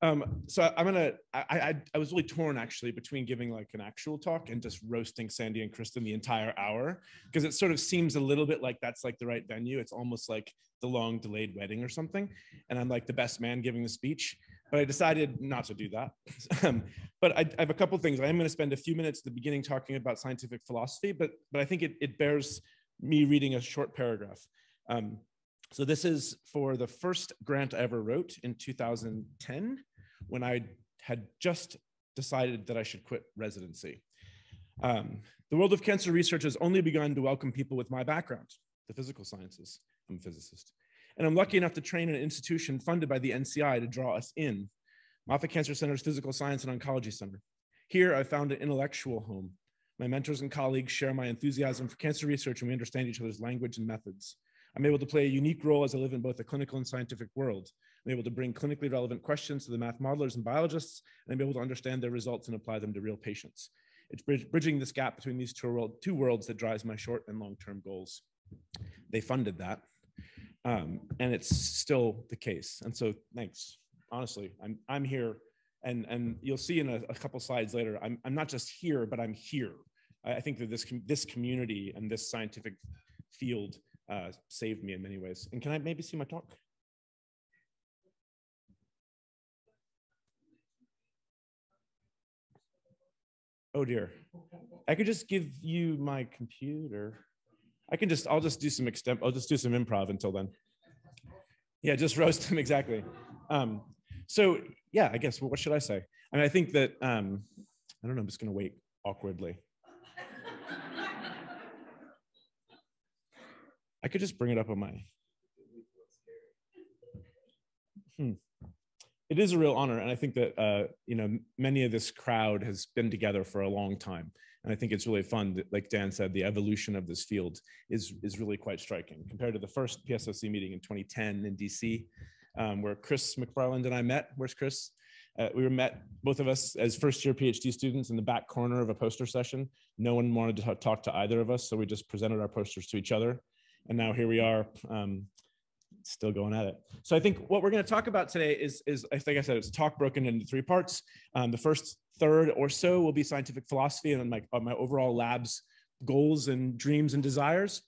Um, so I, am gonna. I, I, I was really torn actually between giving like an actual talk and just roasting Sandy and Kristen the entire hour because it sort of seems a little bit like that's like the right venue. It's almost like the long delayed wedding or something, and I'm like the best man giving the speech. But I decided not to do that. um, but I, I, have a couple things. I am going to spend a few minutes at the beginning talking about scientific philosophy, but but I think it, it bears me reading a short paragraph. Um, so this is for the first grant I ever wrote in 2010 when I had just decided that I should quit residency. Um, the world of cancer research has only begun to welcome people with my background, the physical sciences. I'm a physicist. And I'm lucky enough to train in an institution funded by the NCI to draw us in, Moffitt Cancer Center's Physical Science and Oncology Center. Here, I found an intellectual home. My mentors and colleagues share my enthusiasm for cancer research, and we understand each other's language and methods. I'm able to play a unique role as I live in both the clinical and scientific world. I'm able to bring clinically relevant questions to the math modelers and biologists, and I'm able to understand their results and apply them to real patients. It's bridging this gap between these two, world, two worlds that drives my short and long-term goals. They funded that, um, and it's still the case. And so thanks, honestly, I'm, I'm here and, and you'll see in a, a couple slides later, I'm, I'm not just here, but I'm here. I, I think that this, this community and this scientific field uh, saved me in many ways. And can I maybe see my talk? Oh dear. I could just give you my computer. I can just, I'll just do some extemp, I'll just do some improv until then. Yeah, just roast them, exactly. Um, so yeah, I guess, what should I say? I mean, I think that, um, I don't know, I'm just gonna wait awkwardly. I could just bring it up on my, hmm it is a real honor and i think that uh, you know many of this crowd has been together for a long time and i think it's really fun that, like dan said the evolution of this field is is really quite striking compared to the first psoc meeting in 2010 in dc um, where chris mcfarland and i met. Where's chris? Uh, we were met both of us as first year phd students in the back corner of a poster session. No one wanted to talk to either of us so we just presented our posters to each other and now here we are um, still going at it. So I think what we're going to talk about today is, is I think I said, it's a talk broken into three parts. Um, the first third or so will be scientific philosophy and my, my overall lab's goals and dreams and desires.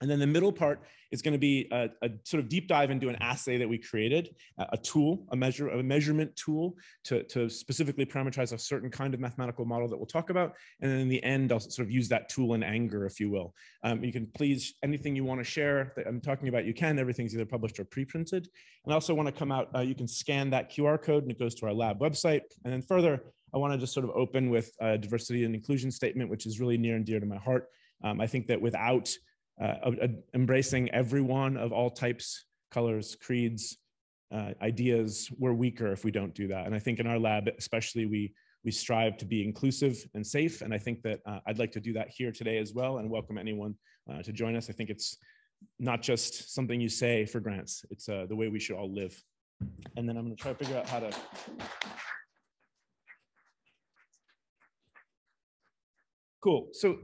And then the middle part is going to be a, a, sort of deep dive into an assay that we created, a tool, a measure, a measurement tool to, to specifically parameterize a certain kind of mathematical model that we'll talk about. And then in the end, I'll sort of use that tool in anger, if you will. Um, you can please, anything you want to share that I'm talking about, you can. Everything's either published or pre-printed. And I also want to come out, uh, you can scan that QR code and it goes to our lab website. And then further, I want to just sort of open with a diversity and inclusion statement, which is really near and dear to my heart. Um, I think that without uh, embracing everyone of all types, colors, creeds, uh, ideas, we're weaker if we don't do that. And I think in our lab, especially, we we strive to be inclusive and safe. And I think that uh, I'd like to do that here today as well, and welcome anyone uh, to join us. I think it's not just something you say for grants; it's uh, the way we should all live. And then I'm going to try to figure out how to. Cool. So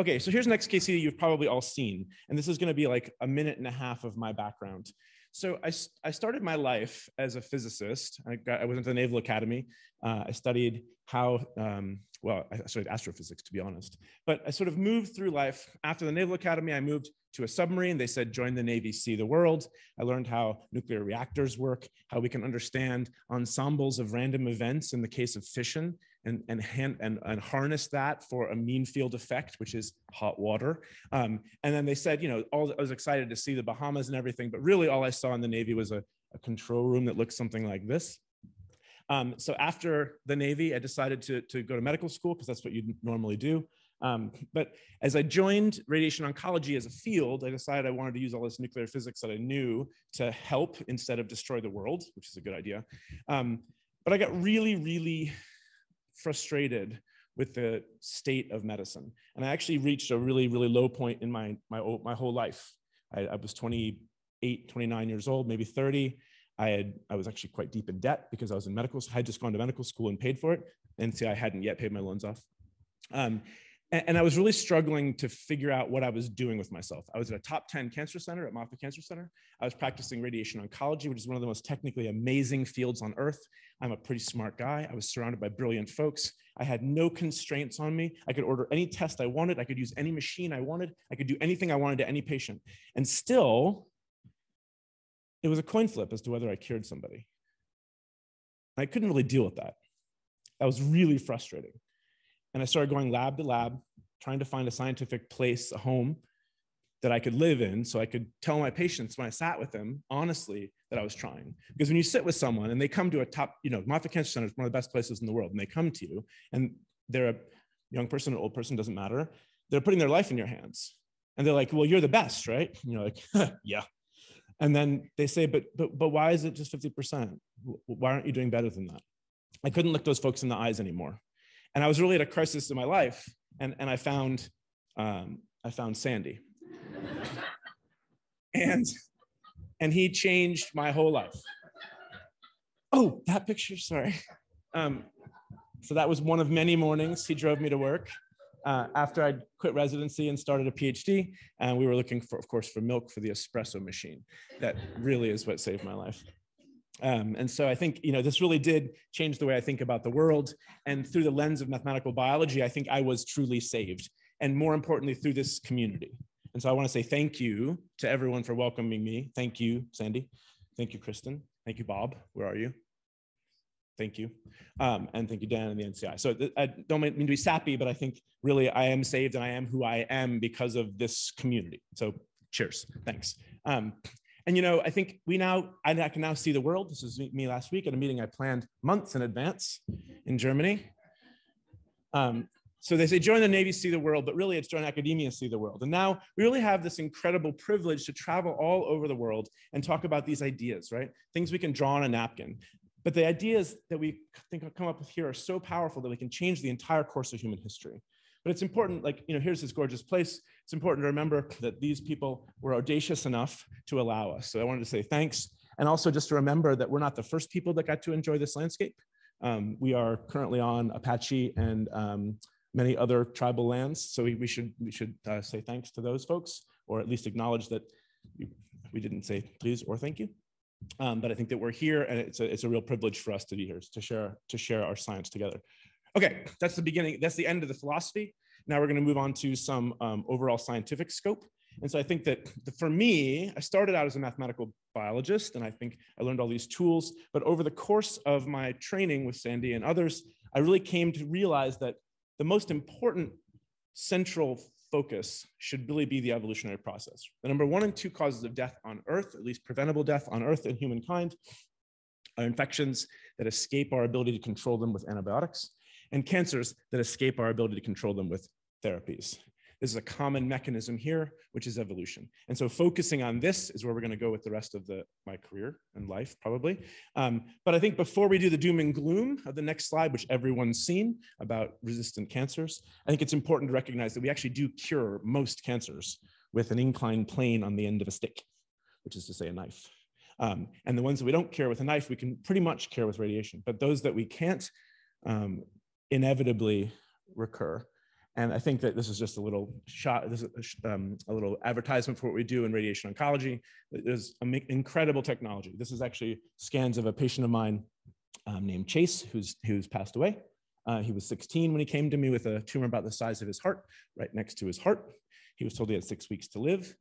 Okay, so here's an XKCD you've probably all seen, and this is gonna be like a minute and a half of my background. So I, I started my life as a physicist. I, got, I went to the Naval Academy. Uh, I studied how, um, well, I studied astrophysics to be honest, but I sort of moved through life. After the Naval Academy, I moved to a submarine. They said, join the Navy, see the world. I learned how nuclear reactors work, how we can understand ensembles of random events in the case of fission and, and, hand, and, and harness that for a mean field effect, which is hot water. Um, and then they said, you know, all, I was excited to see the Bahamas and everything, but really all I saw in the Navy was a, a control room that looked something like this. Um, so after the Navy, I decided to, to go to medical school because that's what you normally do. Um, but as I joined radiation oncology as a field, I decided I wanted to use all this nuclear physics that I knew to help instead of destroy the world, which is a good idea. Um, but I got really, really frustrated with the state of medicine. And I actually reached a really, really low point in my, my, my whole life. I, I was 28, 29 years old, maybe 30. I had I was actually quite deep in debt because I was in medical. I had just gone to medical school and paid for it. and so I hadn't yet paid my loans off. Um, and, and I was really struggling to figure out what I was doing with myself. I was at a top 10 cancer center at Moffitt Cancer Center. I was practicing radiation oncology, which is one of the most technically amazing fields on earth. I'm a pretty smart guy. I was surrounded by brilliant folks. I had no constraints on me. I could order any test I wanted. I could use any machine I wanted. I could do anything I wanted to any patient. And still, it was a coin flip as to whether I cured somebody. I couldn't really deal with that. That was really frustrating. And I started going lab to lab, trying to find a scientific place, a home that I could live in so I could tell my patients when I sat with them honestly that I was trying. Because when you sit with someone and they come to a top, you know, Moffitt Cancer Center is one of the best places in the world, and they come to you and they're a young person, an old person, doesn't matter. They're putting their life in your hands. And they're like, well, you're the best, right? And you're like, yeah. And then they say, but, but, but why is it just 50%? Why aren't you doing better than that? I couldn't look those folks in the eyes anymore. And I was really at a crisis in my life. And, and I found, um, I found Sandy and and he changed my whole life. Oh, that picture, sorry. Um, so that was one of many mornings he drove me to work uh, after I'd quit residency and started a PhD. And we were looking for, of course, for milk for the espresso machine. That really is what saved my life. Um, and so I think you know this really did change the way I think about the world. And through the lens of mathematical biology, I think I was truly saved. And more importantly, through this community. And so I want to say thank you to everyone for welcoming me. Thank you, Sandy. Thank you, Kristen. Thank you, Bob. Where are you? Thank you. Um, and thank you, Dan and the NCI. So I don't mean to be sappy, but I think really I am saved and I am who I am because of this community. So cheers. Thanks. Um, and you know, I think we now, I can now see the world. This is me last week at a meeting I planned months in advance in Germany. Um, so they say join the Navy, see the world, but really it's join academia, see the world. And now we really have this incredible privilege to travel all over the world and talk about these ideas, right? Things we can draw on a napkin. But the ideas that we think come up with here are so powerful that we can change the entire course of human history. But it's important, like, you know, here's this gorgeous place. It's important to remember that these people were audacious enough to allow us. So I wanted to say thanks. And also just to remember that we're not the first people that got to enjoy this landscape. Um, we are currently on Apache and um, many other tribal lands. So we, we should, we should uh, say thanks to those folks, or at least acknowledge that we, didn't say please or thank you. Um, but I think that we're here and it's a, it's a real privilege for us to be here, to share, to share our science together. Okay, that's the beginning, that's the end of the philosophy. Now we're gonna move on to some um, overall scientific scope. And so I think that for me, I started out as a mathematical biologist and I think I learned all these tools, but over the course of my training with Sandy and others, I really came to realize that the most important central focus should really be the evolutionary process. The number one and two causes of death on Earth, at least preventable death on Earth and humankind, are infections that escape our ability to control them with antibiotics, and cancers that escape our ability to control them with therapies. This is a common mechanism here, which is evolution. And so focusing on this is where we're going to go with the rest of the, my career and life, probably. Um, but I think before we do the doom and gloom of the next slide, which everyone's seen about resistant cancers, I think it's important to recognize that we actually do cure most cancers with an inclined plane on the end of a stick, which is to say a knife. Um, and the ones that we don't cure with a knife, we can pretty much cure with radiation. But those that we can't um, inevitably recur. And I think that this is just a little shot, this is um, a little advertisement for what we do in radiation oncology. There's incredible technology. This is actually scans of a patient of mine um, named Chase, who's, who's passed away. Uh, he was 16 when he came to me with a tumor about the size of his heart, right next to his heart. He was told he had six weeks to live.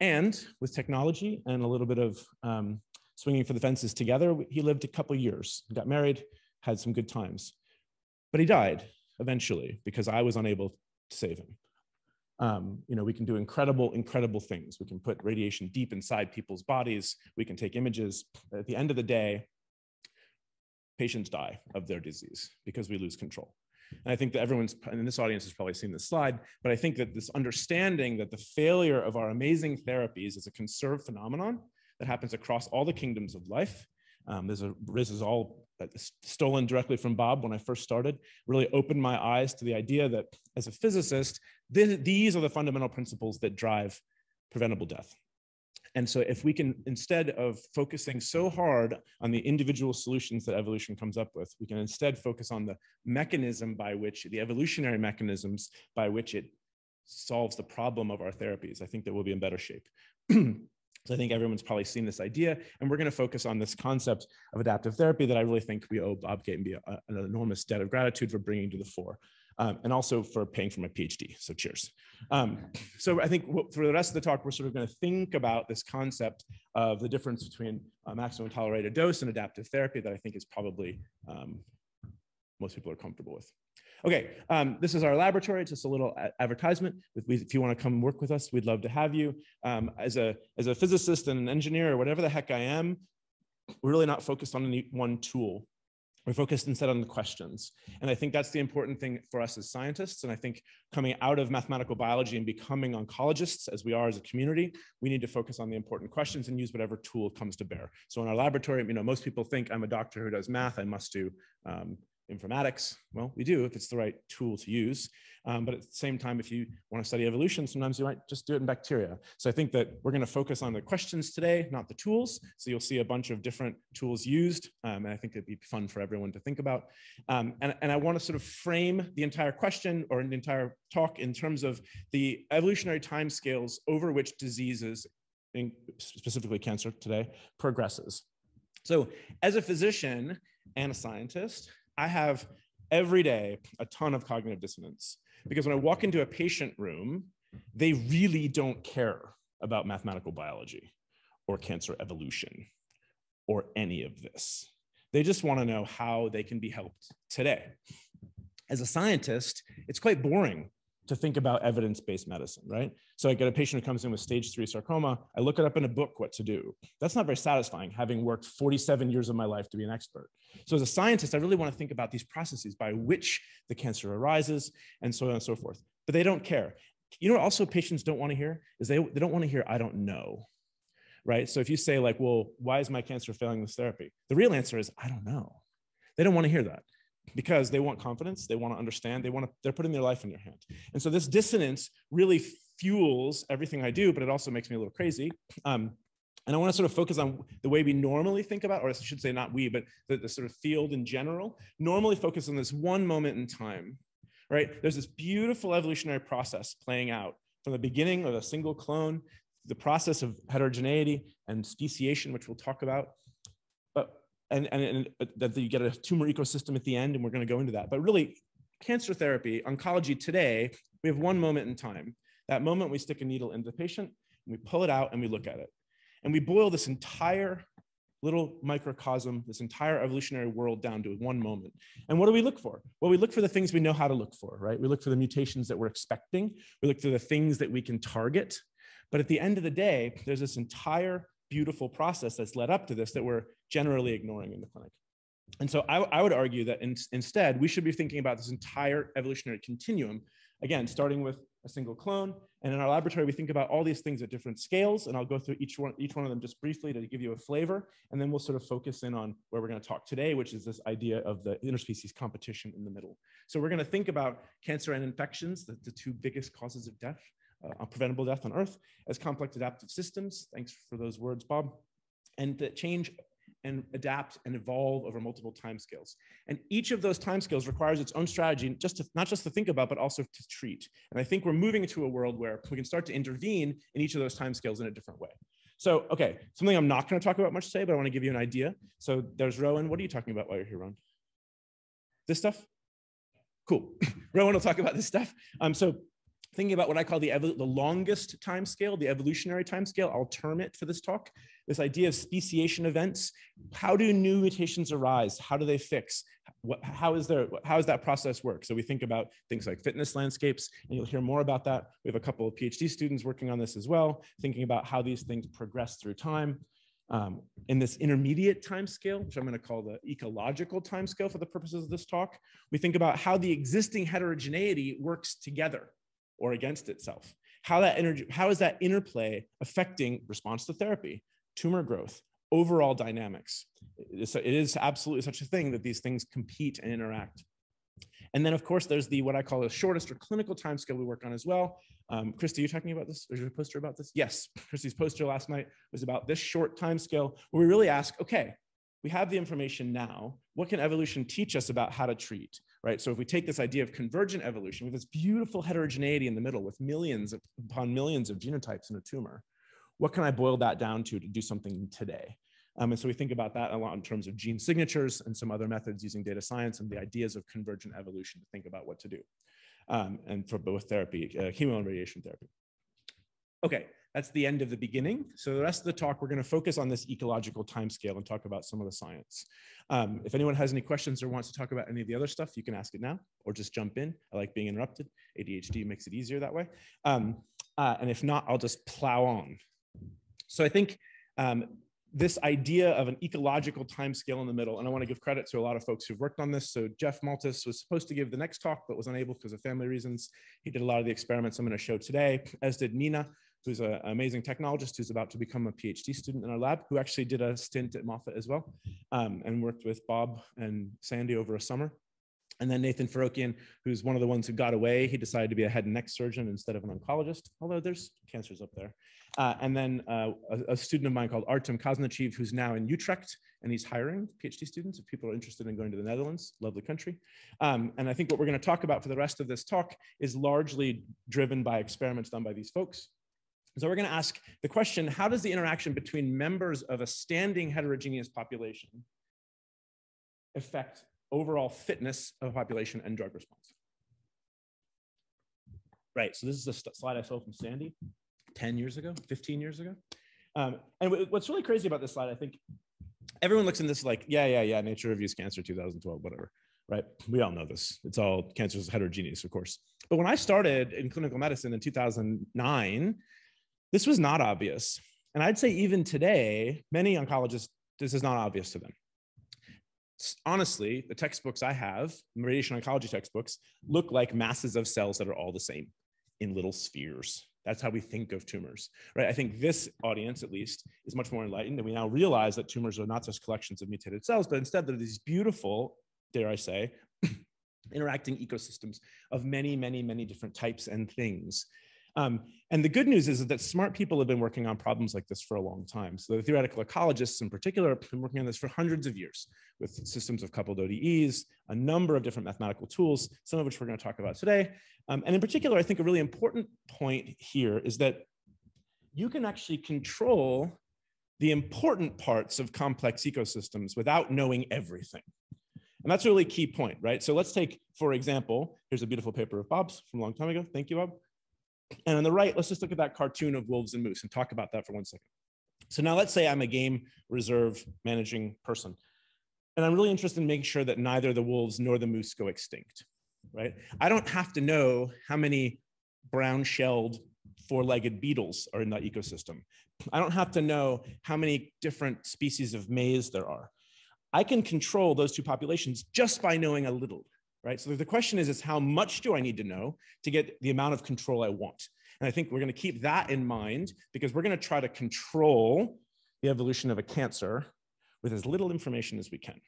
And with technology and a little bit of um, swinging for the fences together, he lived a couple years, got married, had some good times. But he died eventually because I was unable to save him. Um, you know, we can do incredible, incredible things. We can put radiation deep inside people's bodies. We can take images. At the end of the day, patients die of their disease because we lose control. And I think that everyone's in this audience has probably seen this slide, but I think that this understanding that the failure of our amazing therapies is a conserved phenomenon that happens across all the kingdoms of life. Um, there's a, this is all stolen directly from Bob when I first started, really opened my eyes to the idea that as a physicist, th these are the fundamental principles that drive preventable death. And so if we can, instead of focusing so hard on the individual solutions that evolution comes up with, we can instead focus on the mechanism by which, the evolutionary mechanisms by which it solves the problem of our therapies, I think that we'll be in better shape. So I think everyone's probably seen this idea, and we're going to focus on this concept of adaptive therapy that I really think we owe Bob Gatenby an enormous debt of gratitude for bringing to the fore um, and also for paying for my PhD. So cheers. Um, so I think for the rest of the talk, we're sort of going to think about this concept of the difference between maximum tolerated dose and adaptive therapy that I think is probably um, most people are comfortable with. Okay, um, this is our laboratory. It's just a little advertisement. If, we, if you want to come work with us, we'd love to have you. Um, as, a, as a physicist and an engineer or whatever the heck I am, we're really not focused on any one tool. We're focused instead on the questions. And I think that's the important thing for us as scientists. And I think coming out of mathematical biology and becoming oncologists, as we are as a community, we need to focus on the important questions and use whatever tool comes to bear. So in our laboratory, you know, most people think I'm a doctor who does math, I must do um, informatics? Well, we do if it's the right tool to use. Um, but at the same time, if you want to study evolution, sometimes you might just do it in bacteria. So I think that we're going to focus on the questions today, not the tools. So you'll see a bunch of different tools used. Um, and I think it'd be fun for everyone to think about. Um, and, and I want to sort of frame the entire question or the entire talk in terms of the evolutionary timescales over which diseases, specifically cancer today, progresses. So as a physician and a scientist, I have every day a ton of cognitive dissonance because when I walk into a patient room, they really don't care about mathematical biology or cancer evolution or any of this. They just want to know how they can be helped today. As a scientist, it's quite boring to think about evidence-based medicine, right? So I get a patient who comes in with stage three sarcoma. I look it up in a book what to do. That's not very satisfying, having worked 47 years of my life to be an expert. So as a scientist, I really want to think about these processes by which the cancer arises and so on and so forth. But they don't care. You know what also patients don't want to hear is they, they don't want to hear, I don't know, right? So if you say like, well, why is my cancer failing this therapy? The real answer is, I don't know. They don't want to hear that because they want confidence they want to understand they want to they're putting their life in your hand. And so this dissonance really fuels everything i do but it also makes me a little crazy. Um, and i want to sort of focus on the way we normally think about or i should say not we but the, the sort of field in general normally focus on this one moment in time right? There's this beautiful evolutionary process playing out from the beginning of a single clone the process of heterogeneity and speciation which we'll talk about and, and, and uh, that you get a tumor ecosystem at the end, and we're going to go into that. But really, cancer therapy, oncology today, we have one moment in time. That moment, we stick a needle into the patient, and we pull it out, and we look at it. And we boil this entire little microcosm, this entire evolutionary world down to one moment. And what do we look for? Well, we look for the things we know how to look for, right? We look for the mutations that we're expecting. We look for the things that we can target. But at the end of the day, there's this entire beautiful process that's led up to this that we're generally ignoring in the clinic. And so I, I would argue that in, instead, we should be thinking about this entire evolutionary continuum, again, starting with a single clone. And in our laboratory, we think about all these things at different scales. And I'll go through each one, each one of them just briefly to give you a flavor. And then we'll sort of focus in on where we're going to talk today, which is this idea of the interspecies competition in the middle. So we're going to think about cancer and infections, the, the two biggest causes of death, uh, preventable death on Earth, as complex adaptive systems. Thanks for those words, Bob. And that change and adapt and evolve over multiple timescales. And each of those timescales requires its own strategy, just to, not just to think about, but also to treat. And I think we're moving into a world where we can start to intervene in each of those timescales in a different way. So, okay, something I'm not going to talk about much today, but I want to give you an idea. So there's Rowan. What are you talking about while you're here, Rowan? This stuff? Cool. Rowan will talk about this stuff. Um, so thinking about what I call the, the longest time scale, the evolutionary time scale. I'll term it for this talk. This idea of speciation events. How do new mutations arise? How do they fix? What, how, is there, how does that process work? So we think about things like fitness landscapes, and you'll hear more about that. We have a couple of PhD students working on this as well, thinking about how these things progress through time. Um, in this intermediate time scale, which I'm going to call the ecological time scale for the purposes of this talk, we think about how the existing heterogeneity works together or against itself. How that energy, how is that interplay affecting response to therapy, tumor growth, overall dynamics? It is, it is absolutely such a thing that these things compete and interact. And then of course, there's the, what I call the shortest or clinical timescale we work on as well. Um, Christy, you talking about this? Is your poster about this? Yes, Christy's poster last night was about this short timescale where we really ask, okay, we have the information now. What can evolution teach us about how to treat, right? So if we take this idea of convergent evolution with this beautiful heterogeneity in the middle with millions upon millions of genotypes in a tumor, what can I boil that down to to do something today? Um, and so we think about that a lot in terms of gene signatures and some other methods using data science and the ideas of convergent evolution to think about what to do. Um, and for both therapy, uh, chemo and radiation therapy. Okay, that's the end of the beginning. So the rest of the talk, we're going to focus on this ecological timescale and talk about some of the science. Um, if anyone has any questions or wants to talk about any of the other stuff, you can ask it now or just jump in. I like being interrupted. ADHD makes it easier that way. Um, uh, and if not, I'll just plow on. So I think um, this idea of an ecological timescale in the middle, and I want to give credit to a lot of folks who've worked on this. So Jeff Maltas was supposed to give the next talk, but was unable because of family reasons. He did a lot of the experiments I'm going to show today, as did Nina, who's an amazing technologist who's about to become a PhD student in our lab, who actually did a stint at Moffitt as well, um, and worked with Bob and Sandy over a summer. And then Nathan Farrokhian, who's one of the ones who got away, he decided to be a head and neck surgeon instead of an oncologist, although there's cancers up there. Uh, and then uh, a, a, student of mine called Artem Kaznatcheev, who's now in Utrecht, and he's hiring PhD students if people are interested in going to the Netherlands, lovely country. Um, and I think what we're going to talk about for the rest of this talk is largely driven by experiments done by these folks. So we're going to ask the question, how does the interaction between members of a standing heterogeneous population affect overall fitness of a population and drug response? Right, so this is a slide I saw from Sandy 10 years ago, 15 years ago. Um, and what's really crazy about this slide, I think everyone looks in this like, yeah, yeah, yeah, Nature Reviews Cancer 2012, whatever, right? We all know this. It's all cancer is heterogeneous, of course. But when I started in clinical medicine in 2009, this was not obvious. And I'd say even today, many oncologists, this is not obvious to them. Honestly, the textbooks I have, radiation oncology textbooks, look like masses of cells that are all the same in little spheres. That's how we think of tumors, right? I think this audience, at least, is much more enlightened, and we now realize that tumors are not just collections of mutated cells, but instead they're these beautiful, dare I say, interacting ecosystems of many, many, many different types and things. Um, and the good news is that smart people have been working on problems like this for a long time. So the theoretical ecologists in particular have been working on this for hundreds of years with systems of coupled ODEs, a number of different mathematical tools, some of which we're going to talk about today. Um, and in particular, I think a really important point here is that you can actually control the important parts of complex ecosystems without knowing everything. And that's a really key point, right? So let's take, for example, here's a beautiful paper of Bob's from a long time ago. Thank you, Bob. And on the right, let's just look at that cartoon of wolves and moose and talk about that for one second. So now let's say I'm a game reserve managing person. And I'm really interested in making sure that neither the wolves nor the moose go extinct, right? I don't have to know how many brown shelled four-legged beetles are in that ecosystem. I don't have to know how many different species of maize there are. I can control those two populations just by knowing a little right? So the question is, is how much do I need to know to get the amount of control I want? And I think we're going to keep that in mind because we're going to try to control the evolution of a cancer with as little information as we can.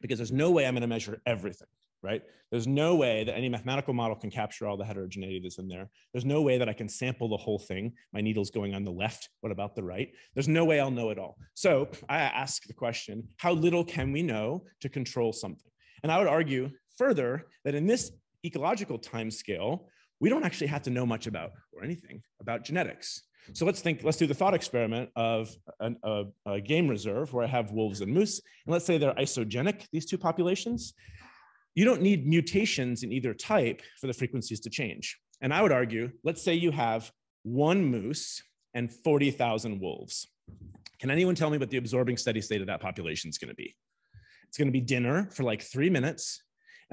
Because there's no way I'm going to measure everything, right? There's no way that any mathematical model can capture all the heterogeneity that's in there. There's no way that I can sample the whole thing. My needle's going on the left. What about the right? There's no way I'll know it all. So I ask the question, how little can we know to control something? And I would argue further that in this ecological time scale, we don't actually have to know much about or anything about genetics. So let's think, let's do the thought experiment of an, a, a, game reserve where I have wolves and moose. And let's say they're isogenic, these two populations. You don't need mutations in either type for the frequencies to change. And I would argue, let's say you have one moose and 40,000 wolves. Can anyone tell me what the absorbing steady state of that population is going to be? It's going to be dinner for like three minutes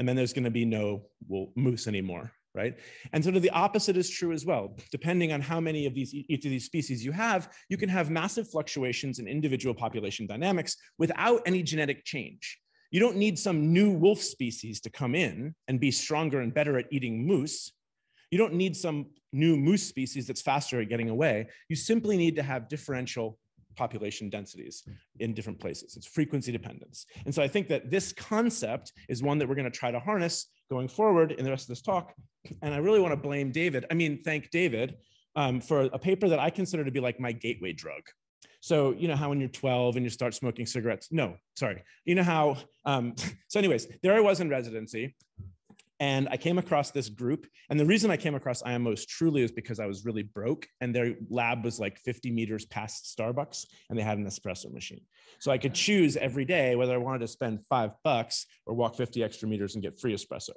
and then there's going to be no well, moose anymore right? And sort of the opposite is true as well. Depending on how many of these each of these species you have, you can have massive fluctuations in individual population dynamics without any genetic change. You don't need some new wolf species to come in and be stronger and better at eating moose. You don't need some new moose species that's faster at getting away. You simply need to have differential population densities in different places. It's frequency dependence. And so I think that this concept is one that we're going to try to harness going forward in the rest of this talk. And I really want to blame David. I mean, thank David um, for a paper that I consider to be like my gateway drug. So, you know how when you're 12 and you start smoking cigarettes? No, sorry. You know how, um, so, anyways, there I was in residency. And I came across this group. And the reason I came across I Am Most truly is because I was really broke and their lab was like 50 meters past Starbucks and they had an espresso machine. So I could choose every day whether I wanted to spend five bucks or walk 50 extra meters and get free espresso.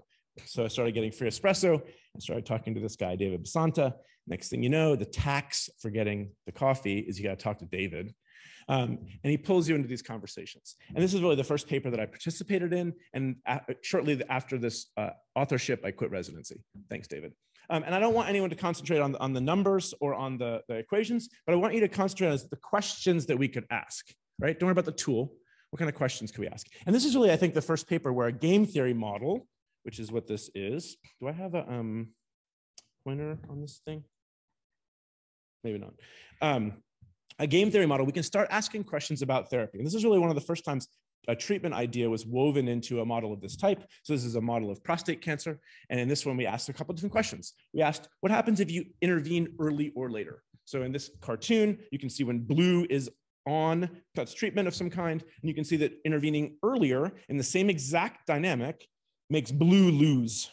So I started getting free espresso and started talking to this guy, David Basanta. Next thing you know, the tax for getting the coffee is you got to talk to David. Um, and he pulls you into these conversations. And this is really the first paper that I participated in. And shortly after this uh, authorship, I quit residency. Thanks, David. Um, and I don't want anyone to concentrate on the, on the numbers or on the, the equations, but I want you to concentrate on the questions that we could ask, right? Don't worry about the tool. What kind of questions can we ask? And this is really, I think, the first paper where a game theory model, which is what this is. Do I have a um, pointer on this thing? Maybe not. Um, a game theory model, we can start asking questions about therapy. And this is really one of the first times a treatment idea was woven into a model of this type. So this is a model of prostate cancer. And in this one, we asked a couple of different questions. We asked, what happens if you intervene early or later? So in this cartoon, you can see when blue is on, that's treatment of some kind. And you can see that intervening earlier in the same exact dynamic makes blue lose.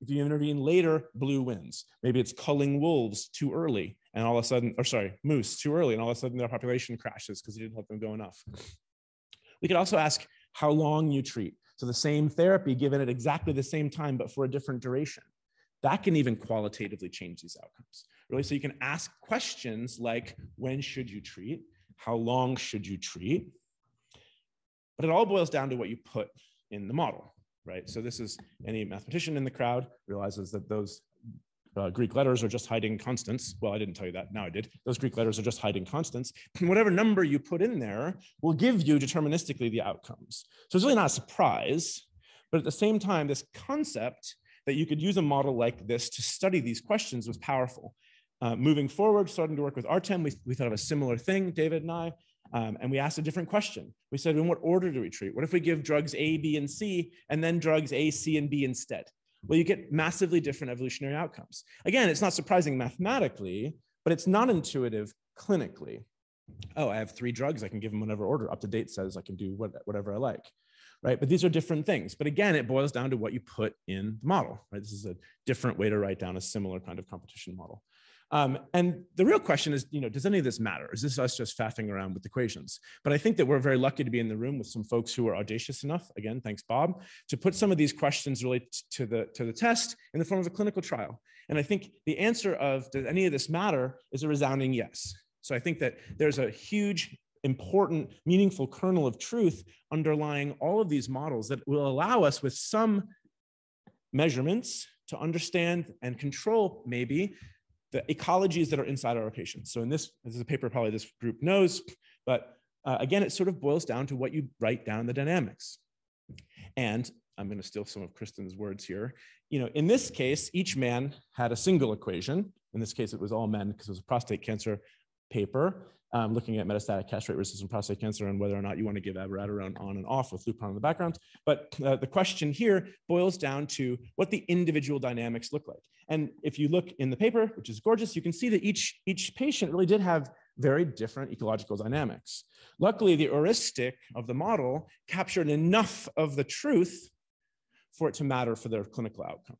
If you intervene later, blue wins. Maybe it's culling wolves too early and all of a sudden, or sorry, moose too early, and all of a sudden their population crashes because you didn't let them go enough. We could also ask how long you treat. So the same therapy given at exactly the same time, but for a different duration. That can even qualitatively change these outcomes. Really, so you can ask questions like when should you treat? How long should you treat? But it all boils down to what you put in the model, right? So this is any mathematician in the crowd realizes that those uh, Greek letters are just hiding constants. Well, I didn't tell you that. Now I did. Those Greek letters are just hiding constants. And whatever number you put in there will give you deterministically the outcomes. So it's really not a surprise. But at the same time, this concept that you could use a model like this to study these questions was powerful. Uh, moving forward, starting to work with Artem, we, we thought of a similar thing, David and I, um, and we asked a different question. We said, in what order do we treat? What if we give drugs A, B, and C, and then drugs A, C, and B instead? Well, you get massively different evolutionary outcomes. Again, it's not surprising mathematically, but it's not intuitive clinically. Oh, I have three drugs. I can give them whatever order. UpToDate says I can do whatever I like, right? But these are different things. But again, it boils down to what you put in the model, right? This is a different way to write down a similar kind of competition model. Um, and the real question is, you know, does any of this matter? Is this us just faffing around with equations? But I think that we're very lucky to be in the room with some folks who are audacious enough, again, thanks Bob, to put some of these questions really to the, to the test in the form of a clinical trial. And I think the answer of, does any of this matter, is a resounding yes. So I think that there's a huge important, meaningful kernel of truth underlying all of these models that will allow us with some measurements to understand and control maybe the ecologies that are inside our patients. So in this, this is a paper probably this group knows, but uh, again, it sort of boils down to what you write down the dynamics. And I'm going to steal some of Kristen's words here. You know, in this case, each man had a single equation. In this case, it was all men because it was a prostate cancer paper um, looking at metastatic castrate-resistant prostate cancer and whether or not you want to give abiraterone on and off with lupron in the background. But uh, the question here boils down to what the individual dynamics look like. And if you look in the paper, which is gorgeous, you can see that each, each patient really did have very different ecological dynamics. Luckily, the heuristic of the model captured enough of the truth for it to matter for their clinical outcome.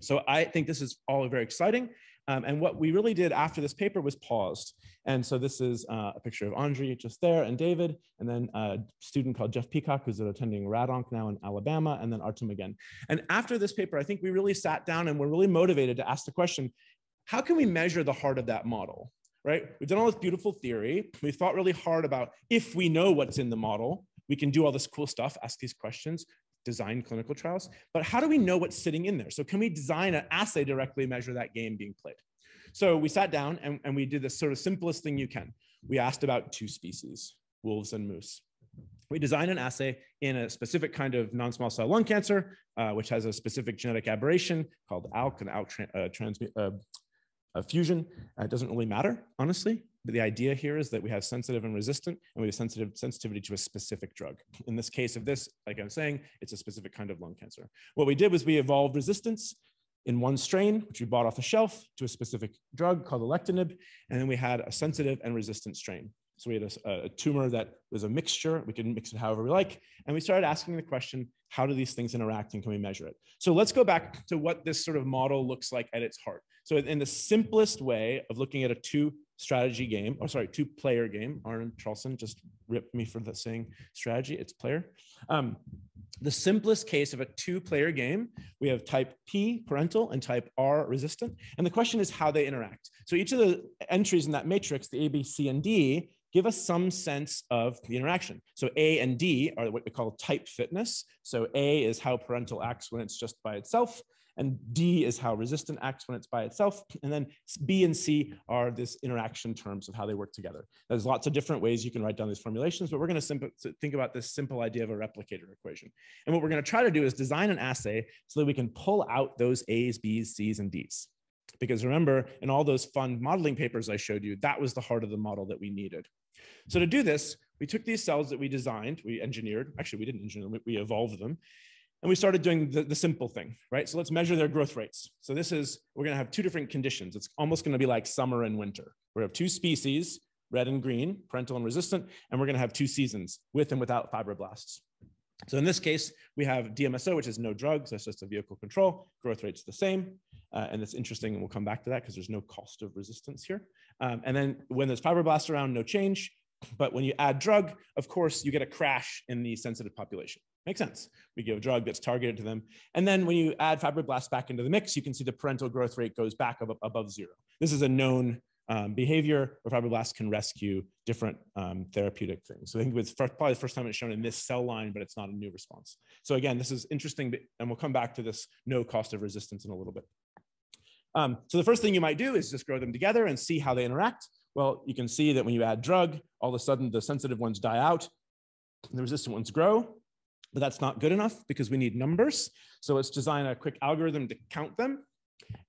So I think this is all very exciting. Um, and what we really did after this paper was paused. And so this is uh, a picture of Andre just there and David, and then a student called Jeff Peacock, who's attending RADONC now in Alabama, and then Artem again. And after this paper, I think we really sat down and we're really motivated to ask the question, how can we measure the heart of that model? Right? We've done all this beautiful theory. We've thought really hard about if we know what's in the model, we can do all this cool stuff, ask these questions design clinical trials, but how do we know what's sitting in there? So can we design an assay directly measure that game being played? So we sat down and, and we did the sort of simplest thing you can. We asked about two species, wolves and moose. We designed an assay in a specific kind of non-small cell lung cancer, uh, which has a specific genetic aberration called ALK, an ALK uh, transmit, uh, fusion. Uh, it doesn't really matter, honestly. The idea here is that we have sensitive and resistant, and we have sensitive sensitivity to a specific drug. In this case of this, like I'm saying, it's a specific kind of lung cancer. What we did was we evolved resistance in one strain, which we bought off the shelf, to a specific drug called alectinib, and then we had a sensitive and resistant strain. So we had a, a, tumor that was a mixture. We can mix it however we like. And we started asking the question, how do these things interact and can we measure it? So let's go back to what this sort of model looks like at its heart. So in the simplest way of looking at a two strategy game, or sorry, two player game, Arne Traulsen just ripped me for the saying strategy, it's player. Um, the simplest case of a two player game, we have type P parental and type R resistant. And the question is how they interact. So each of the entries in that matrix, the A, B, C, and D, give us some sense of the interaction. So A and D are what we call type fitness. So A is how parental acts when it's just by itself, and D is how resistant acts when it's by itself. And then B and C are this interaction terms of how they work together. There's lots of different ways you can write down these formulations, but we're going to think about this simple idea of a replicator equation. And what we're going to try to do is design an assay so that we can pull out those A's, B's, C's, and D's. Because remember, in all those fun modeling papers I showed you, that was the heart of the model that we needed. So to do this, we took these cells that we designed, we engineered, actually we didn't engineer them, we evolved them, and we started doing the, the simple thing, right? So let's measure their growth rates. So this is, we're gonna have two different conditions. It's almost gonna be like summer and winter. We have two species, red and green, parental and resistant, and we're gonna have two seasons, with and without fibroblasts. So in this case, we have DMSO, which is no drugs, that's just a vehicle control. Growth rate's the same. Uh, and it's interesting, and we'll come back to that because there's no cost of resistance here. Um, and then when there's fibroblasts around, no change. But when you add drug, of course, you get a crash in the sensitive population. Makes sense. We give a drug that's targeted to them. And then when you add fibroblasts back into the mix, you can see the parental growth rate goes back above, above zero. This is a known um, behavior where fibroblasts can rescue different um, therapeutic things. So I think it's probably the first time it's shown in this cell line, but it's not a new response. So again, this is interesting, and we'll come back to this no cost of resistance in a little bit. Um, so the first thing you might do is just grow them together and see how they interact. Well, you can see that when you add drug, all of a sudden the sensitive ones die out, the resistant ones grow, but that's not good enough because we need numbers. So let's design a quick algorithm to count them.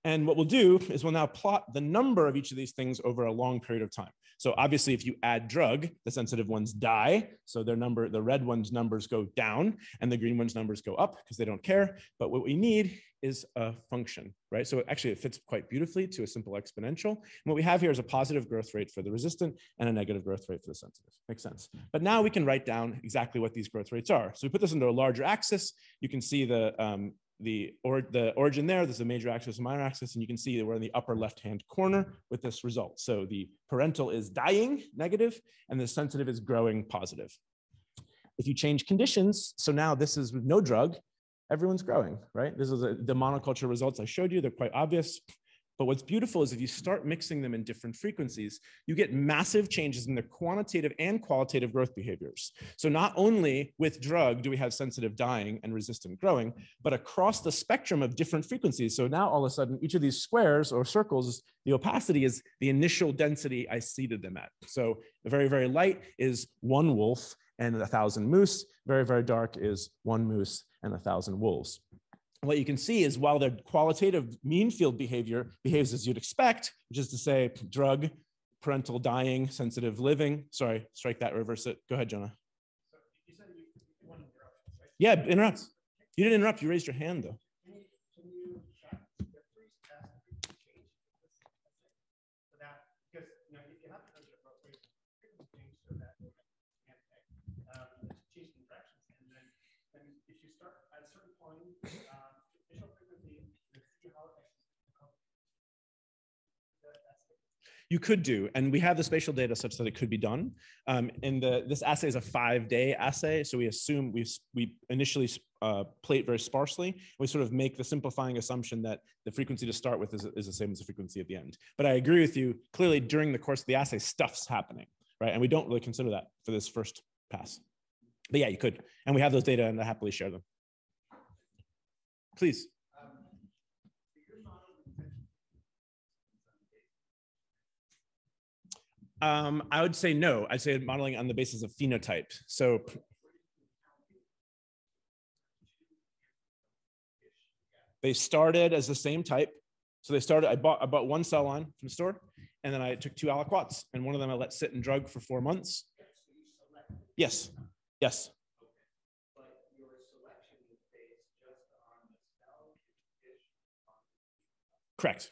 And what we'll do is we'll now plot the number of each of these things over a long period of time. So obviously, if you add drug, the sensitive ones die. So their number, the red ones' numbers go down, and the green ones' numbers go up because they don't care. But what we need is a function, right? So actually, it fits quite beautifully to a simple exponential. And what we have here is a positive growth rate for the resistant and a negative growth rate for the sensitive. Makes sense. But now we can write down exactly what these growth rates are. So we put this into a larger axis. You can see the um, the, or, the origin there, there's a major axis and minor axis, and you can see that we're in the upper left-hand corner with this result. So the parental is dying, negative, and the sensitive is growing, positive. If you change conditions, so now this is with no drug, everyone's growing, right? This is a, the monoculture results I showed you, they're quite obvious. But what's beautiful is if you start mixing them in different frequencies, you get massive changes in their quantitative and qualitative growth behaviors. So not only with drug do we have sensitive dying and resistant growing, but across the spectrum of different frequencies. So now all of a sudden, each of these squares or circles, the opacity is the initial density I seeded them at. So very, very light is one wolf and a thousand moose. Very, very dark is one moose and a thousand wolves what you can see is while their qualitative mean field behavior behaves as you'd expect, which is to say drug, parental dying, sensitive living. Sorry, strike that, reverse it. Go ahead, Jonah. So you said you, right? Yeah, interrupt. You didn't interrupt, you raised your hand though. You could do, and we have the spatial data such that it could be done. Um, and the, this assay is a five-day assay, so we assume we we initially uh, plate very sparsely. We sort of make the simplifying assumption that the frequency to start with is, is the same as the frequency at the end. But I agree with you. Clearly, during the course of the assay, stuff's happening, right? And we don't really consider that for this first pass. But yeah, you could, and we have those data, and I happily share them. Please. Um, I would say no. I'd say modeling on the basis of phenotype. So they started as the same type. So they started, I bought, I bought one cell line from the store and then I took two aliquots, and one of them I let sit and drug for four months. Yes, yes. Correct.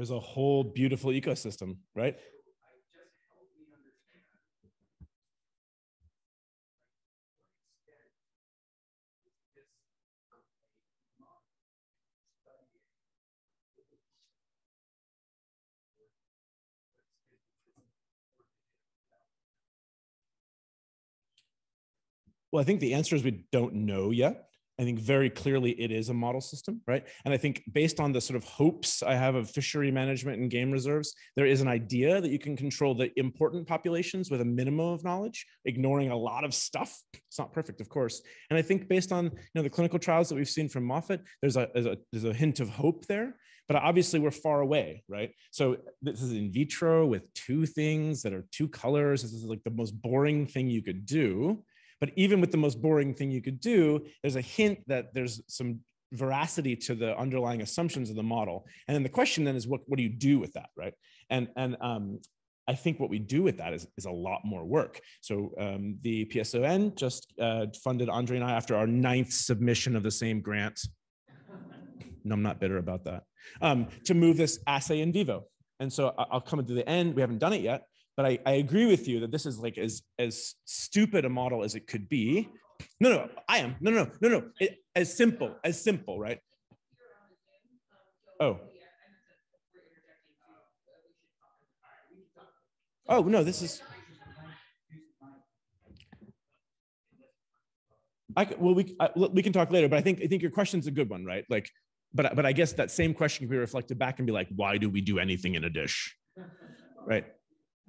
There's a whole beautiful ecosystem, right? Well, I think the answer is we don't know yet. I think very clearly it is a model system, right? And I think based on the sort of hopes I have of fishery management and game reserves, there is an idea that you can control the important populations with a minimum of knowledge, ignoring a lot of stuff. It's not perfect, of course. And I think based on you know the clinical trials that we've seen from Moffitt, there's a, there's a, there's a hint of hope there. But obviously we're far away, right? So this is in vitro with two things that are two colors. This is like the most boring thing you could do but even with the most boring thing you could do, there's a hint that there's some veracity to the underlying assumptions of the model. And then the question then is, what, what do you do with that, right? And, and um, I think what we do with that is, is a lot more work. So um, the PSON just uh, funded Andre and I after our ninth submission of the same grant. No, I'm not bitter about that. Um, to move this assay in vivo. And so I'll come to the end. We haven't done it yet, but I, I agree with you that this is like as as stupid a model as it could be. No, no, I am. No, no, no, no. It, as simple, as simple, right? Oh. Oh no, this is. I well, we I, we can talk later, but I think I think your question's a good one, right? Like, but but I guess that same question can be reflected back and be like, why do we do anything in a dish, right?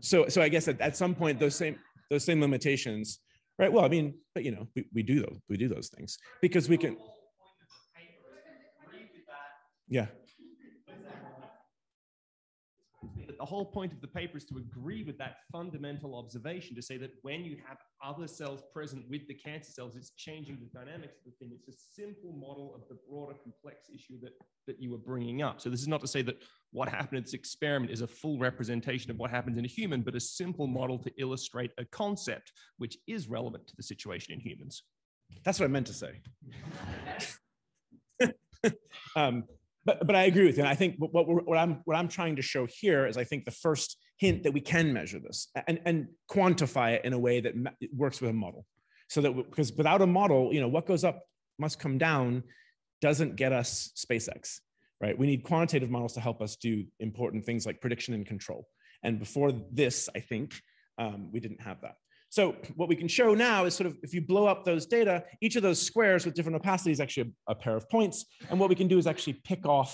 So so I guess at, at some point those same those same limitations, right? Well, I mean, but you know, we, we do those we do those things because we can. Yeah the whole point of the paper is to agree with that fundamental observation to say that when you have other cells present with the cancer cells, it's changing the dynamics of the thing. It's a simple model of the broader complex issue that, that you were bringing up. So this is not to say that what happened in this experiment is a full representation of what happens in a human, but a simple model to illustrate a concept which is relevant to the situation in humans. That's what I meant to say. um, but but I agree with you. And I think what, what, I'm what I'm trying to show here is I think the first hint that we can measure this and, and quantify it in a way that works with a model. So that because without a model, you know, what goes up must come down doesn't get us SpaceX, right? We need quantitative models to help us do important things like prediction and control. And before this, I think um, we didn't have that. So what we can show now is sort of if you blow up those data, each of those squares with different opacity is actually a, a pair of points. And what we can do is actually pick off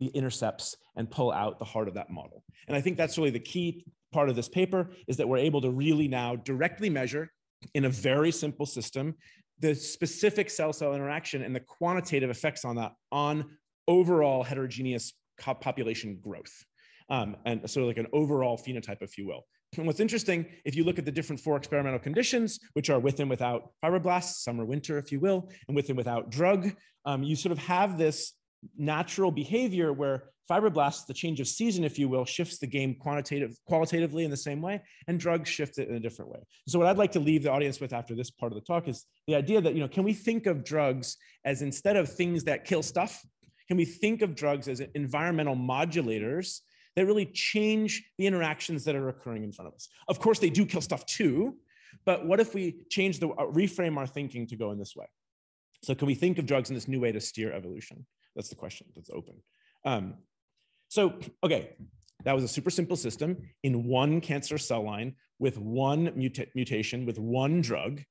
the intercepts and pull out the heart of that model. And I think that's really the key part of this paper is that we're able to really now directly measure in a very simple system the specific cell-cell interaction and the quantitative effects on that on overall heterogeneous population growth. Um, and so like an overall phenotype, if you will. And what's interesting, if you look at the different four experimental conditions, which are with and without fibroblasts, summer, winter, if you will, and with and without drug, um, you sort of have this natural behavior where fibroblasts, the change of season, if you will, shifts the game quantitative, qualitatively in the same way, and drugs shift it in a different way. So what I'd like to leave the audience with after this part of the talk is the idea that, you know, can we think of drugs as instead of things that kill stuff, can we think of drugs as environmental modulators that really change the interactions that are occurring in front of us. Of course, they do kill stuff too, but what if we change the uh, reframe our thinking to go in this way? So can we think of drugs in this new way to steer evolution? That's the question that's open. Um, So, okay, that was a super simple system in one cancer cell line with one muta mutation, with one drug.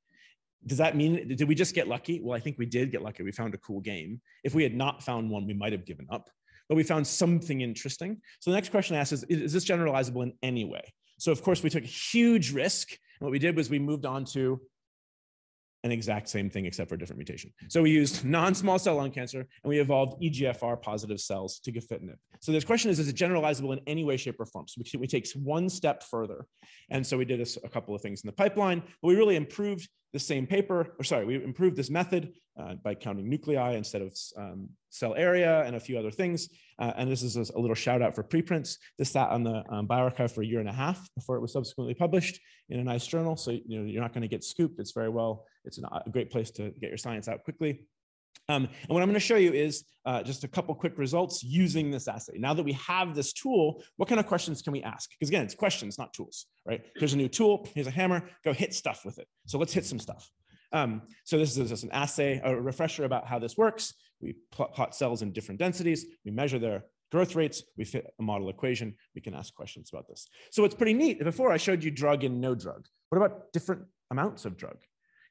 Does that mean, did we just get lucky? Well, I think we did get lucky. We found a cool game. If we had not found one, we might have given up, but we found something interesting. So the next question I asked is, is this generalizable in any way? So of course we took a huge risk. And what we did was we moved on to an exact same thing except for a different mutation. So we used non-small cell lung cancer and we evolved EGFR positive cells to gefitinib. So this question is, is it generalizable in any way, shape or form? So we, we take one step further. And so we did a, a couple of things in the pipeline, but we really improved the same paper, or sorry, we improved this method uh, by counting nuclei instead of um, cell area and a few other things. Uh, and this is a, little shout out for preprints. This sat on the um, bioRxiv for a year and a half before it was subsequently published in a nice journal. So you know, you're not going to get scooped. It's very well, it's an, a great place to get your science out quickly. Um, and what I'm going to show you is uh, just a couple quick results using this assay. Now that we have this tool, what kind of questions can we ask? Because again, it's questions, not tools, right? Here's a new tool, here's a hammer, go hit stuff with it. So let's hit some stuff. Um, so this is just an assay, a refresher about how this works. We plot, plot cells in different densities, we measure their growth rates, we fit a model equation, we can ask questions about this. So it's pretty neat. Before I showed you drug and no drug. What about different amounts of drug?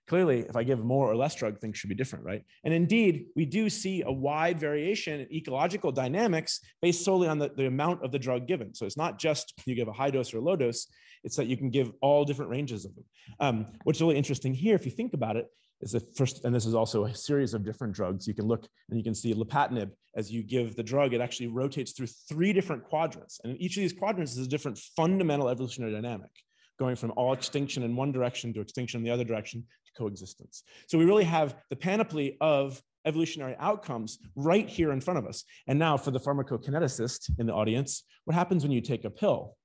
Clearly, if I give more or less drug, things should be different, right? And indeed, we do see a wide variation in ecological dynamics based solely on the, the amount of the drug given. So it's not just you give a high dose or a low dose, it's that you can give all different ranges of them. Um, what's really interesting here, if you think about it, is the first, and this is also a series of different drugs. You can look and you can see lapatinib, as you give the drug, it actually rotates through three different quadrants. And each of these quadrants is a different fundamental evolutionary dynamic going from all extinction in one direction to extinction in the other direction coexistence. So we really have the panoply of evolutionary outcomes right here in front of us. And now for the pharmacokineticist in the audience, what happens when you take a pill?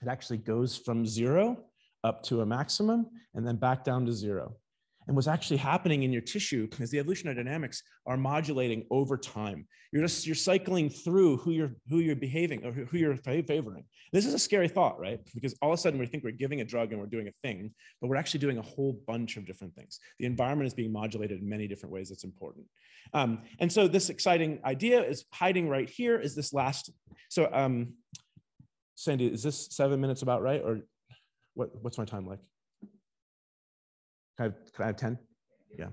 It actually goes from zero up to a maximum and then back down to zero and what's actually happening in your tissue is the evolutionary dynamics are modulating over time. You're just you're cycling through who you're who you're behaving or who you're favoring. This is a scary thought, right? Because all of a sudden we think we're giving a drug and we're doing a thing, but we're actually doing a whole bunch of different things. The environment is being modulated in many different ways. That's important. Um, and so this exciting idea is hiding right here. Is this last? So um, Sandy, is this seven minutes about right, or what? What's my time like? Can I have, can I have 10? Yeah.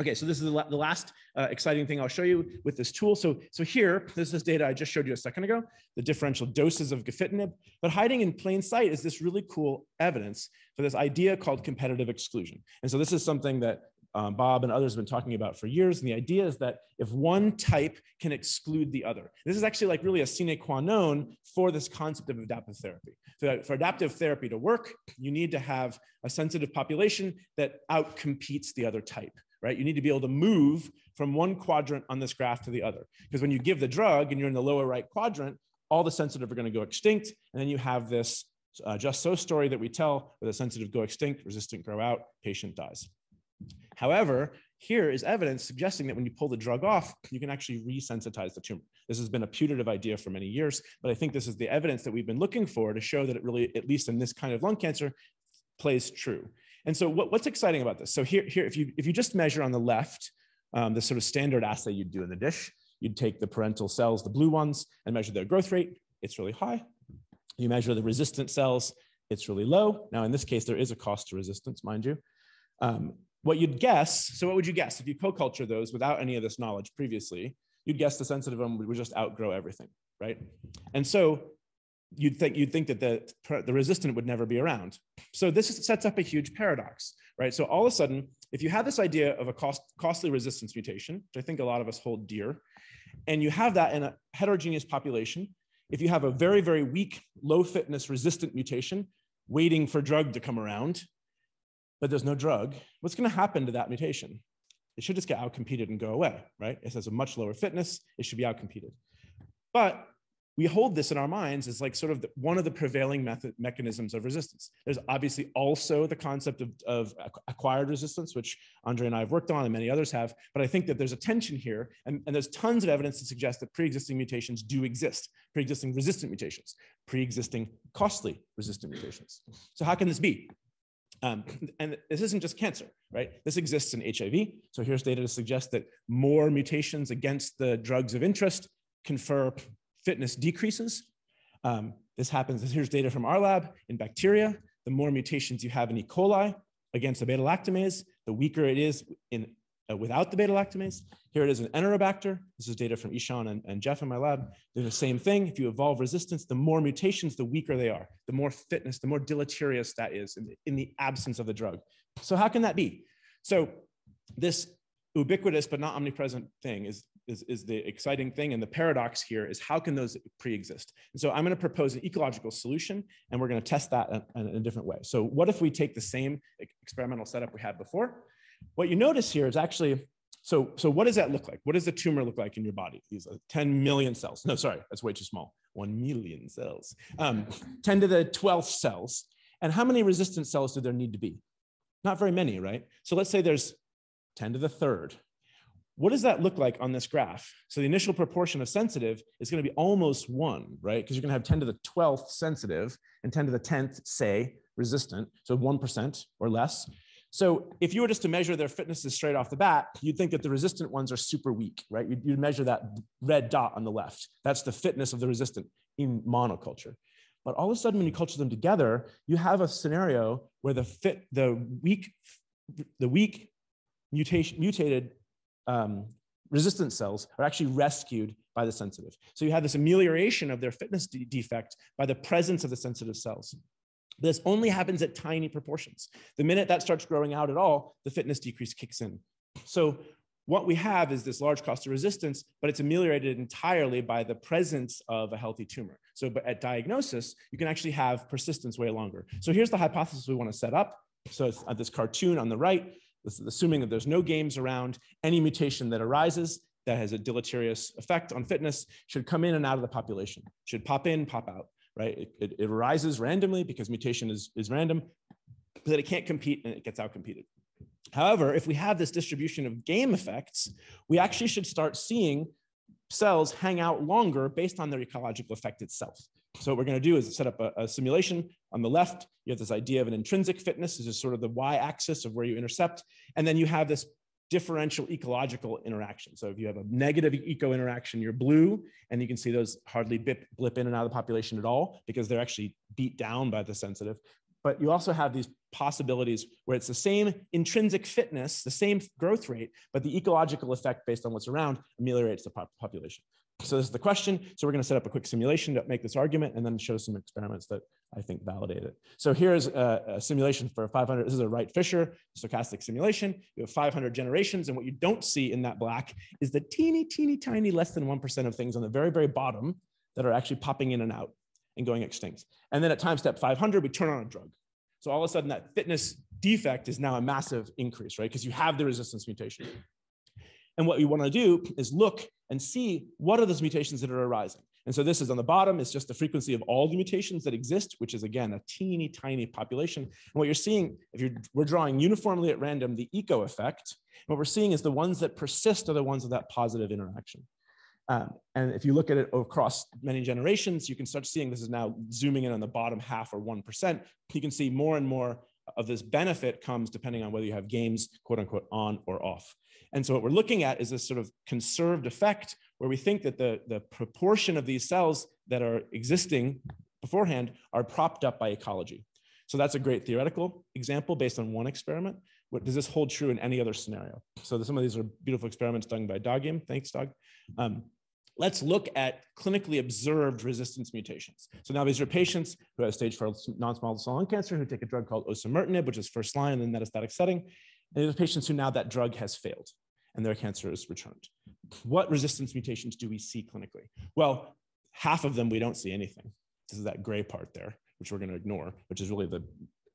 Okay, so this is the, the last uh, exciting thing I'll show you with this tool. So, so here, this is data I just showed you a second ago, the differential doses of gefitinib. But hiding in plain sight is this really cool evidence for this idea called competitive exclusion. And so this is something that um, Bob and others have been talking about for years. And the idea is that if one type can exclude the other, this is actually like really a sine qua non for this concept of adaptive therapy. So for adaptive therapy to work, you need to have a sensitive population that outcompetes the other type, right? You need to be able to move from one quadrant on this graph to the other. Because when you give the drug and you're in the lower right quadrant, all the sensitive are going to go extinct. And then you have this uh, just so story that we tell where the sensitive go extinct, resistant grow out, patient dies. However, here is evidence suggesting that when you pull the drug off, you can actually resensitize the tumor. This has been a putative idea for many years, but I think this is the evidence that we've been looking for to show that it really, at least in this kind of lung cancer, plays true. And so what, what's exciting about this? So here, here if, you, if you just measure on the left, um, the sort of standard assay you'd do in the dish, you'd take the parental cells, the blue ones, and measure their growth rate. It's really high. You measure the resistant cells, it's really low. Now, in this case, there is a cost to resistance, mind you. Um, what you'd guess, so what would you guess if you co-culture those without any of this knowledge previously? You'd guess the sensitive one would just outgrow everything, right? And so you'd think you'd think that the, the resistant would never be around. So this sets up a huge paradox, right? So all of a sudden, if you have this idea of a cost, costly resistance mutation, which I think a lot of us hold dear, and you have that in a heterogeneous population, if you have a very, very weak, low fitness resistant mutation waiting for drug to come around, but there's no drug, what's going to happen to that mutation? It should just get outcompeted and go away, right? It has a much lower fitness. It should be outcompeted. But we hold this in our minds as like sort of the, one of the prevailing method, mechanisms of resistance. There's obviously also the concept of, of acquired resistance, which Andre and I have worked on and many others have. But I think that there's a tension here, and, and there's tons of evidence to suggest that pre-existing mutations do exist, pre-existing resistant mutations, pre-existing costly resistant mutations. So how can this be? Um, and this isn't just cancer, right? This exists in HIV. So here's data to suggest that more mutations against the drugs of interest confer fitness decreases. Um, this happens, here's data from our lab in bacteria. The more mutations you have in E. coli against the beta lactamase, the weaker it is in uh, without the beta lactamase. Here it is an Enterobacter. This is data from Ishan and, and Jeff in my lab. They're the same thing. If you evolve resistance, the more mutations, the weaker they are, the more fitness, the more deleterious that is in the, in the absence of the drug. So how can that be? So this ubiquitous but not omnipresent thing is, is, is the exciting thing. And the paradox here is how can those pre-exist? And so I'm going to propose an ecological solution, and we're going to test that in, in a different way. So what if we take the same experimental setup we had before? What you notice here is actually, so, so what does that look like? What does the tumor look like in your body? These are 10 million cells. No, sorry, that's way too small. 1 million cells. Um, 10 to the 12th cells. And how many resistant cells do there need to be? Not very many, right? So let's say there's 10 to the third. What does that look like on this graph? So the initial proportion of sensitive is going to be almost one, right? Because you're going to have 10 to the 12th sensitive and 10 to the 10th, say, resistant. So 1% or less. So if you were just to measure their fitnesses straight off the bat, you'd think that the resistant ones are super weak, right? You'd, you'd measure that red dot on the left. That's the fitness of the resistant in monoculture. But all of a sudden, when you culture them together, you have a scenario where the fit, the weak, the weak mutation, mutated um, resistant cells are actually rescued by the sensitive. So you have this amelioration of their fitness de defect by the presence of the sensitive cells. This only happens at tiny proportions. The minute that starts growing out at all, the fitness decrease kicks in. So what we have is this large cost of resistance, but it's ameliorated entirely by the presence of a healthy tumor. So but at diagnosis, you can actually have persistence way longer. So here's the hypothesis we want to set up. So it's uh, this cartoon on the right, this is assuming that there's no games around, any mutation that arises that has a deleterious effect on fitness should come in and out of the population, should pop in, pop out, right? It, it, it arises randomly because mutation is, is random, but that it can't compete and it gets outcompeted. However, if we have this distribution of game effects, we actually should start seeing cells hang out longer based on their ecological effect itself. So what we're going to do is set up a, a, simulation. On the left, you have this idea of an intrinsic fitness. This is sort of the y-axis of where you intercept. And then you have this differential ecological interaction. So if you have a negative eco interaction, you're blue, and you can see those hardly blip, blip in and out of the population at all because they're actually beat down by the sensitive but you also have these possibilities where it's the same intrinsic fitness, the same growth rate, but the ecological effect based on what's around ameliorates the population. So this is the question. So we're going to set up a quick simulation to make this argument and then show some experiments that I think validate it. So here's a, a simulation for 500. This is a Wright-Fisher stochastic simulation. You have 500 generations. And what you don't see in that black is the teeny, teeny, tiny less than 1% of things on the very, very bottom that are actually popping in and out and going extinct. And then at time step 500, we turn on a drug. So all of a sudden that fitness defect is now a massive increase, right? Because you have the resistance mutation. And what you want to do is look and see what are those mutations that are arising. And so this is on the bottom, it's just the frequency of all the mutations that exist, which is again, a teeny tiny population. And what you're seeing, if you're, we're drawing uniformly at random the eco effect, what we're seeing is the ones that persist are the ones with that positive interaction. Um, and if you look at it across many generations, you can start seeing this is now zooming in on the bottom half or 1%. You can see more and more of this benefit comes depending on whether you have games, quote unquote, on or off. And so what we're looking at is this sort of conserved effect where we think that the, the proportion of these cells that are existing beforehand are propped up by ecology. So that's a great theoretical example based on one experiment. What, does this hold true in any other scenario? So some of these are beautiful experiments done by Dagim. Thanks, Dog. Um, let's look at clinically observed resistance mutations. So now these are patients who have stage four non-small cell lung cancer who take a drug called osimertinib, which is first line in the metastatic setting. And these are patients who now that drug has failed and their cancer is returned. What resistance mutations do we see clinically? Well, half of them we don't see anything. This is that gray part there, which we're going to ignore, which is really the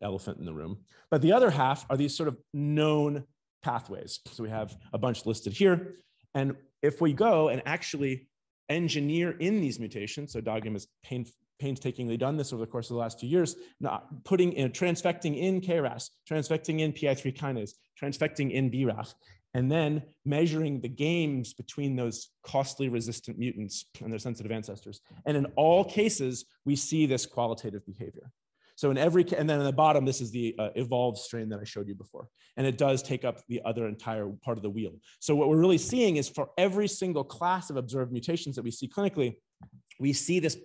elephant in the room. But the other half are these sort of known pathways. So we have a bunch listed here. And if we go and actually engineer in these mutations, so Dagim has pain, painstakingly done this over the course of the last two years, not putting in transfecting in KRAS, transfecting in PI3 kinase, transfecting in BRAF, and then measuring the games between those costly resistant mutants and their sensitive ancestors. And in all cases, we see this qualitative behavior. So in every, and then in the bottom, this is the uh, evolved strain that I showed you before. And it does take up the other entire part of the wheel. So what we're really seeing is for every single class of observed mutations that we see clinically, we see this